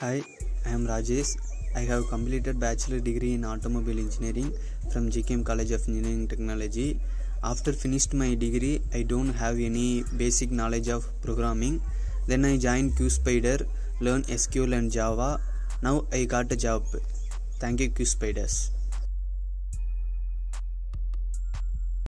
Hi, I am Rajesh. I have completed bachelor degree in automobile engineering from GKM College of Engineering Technology. After finished my degree, I don't have any basic knowledge of programming. Then I joined QSpider, learn SQL and Java. Now I got a job. Thank you QSpiders.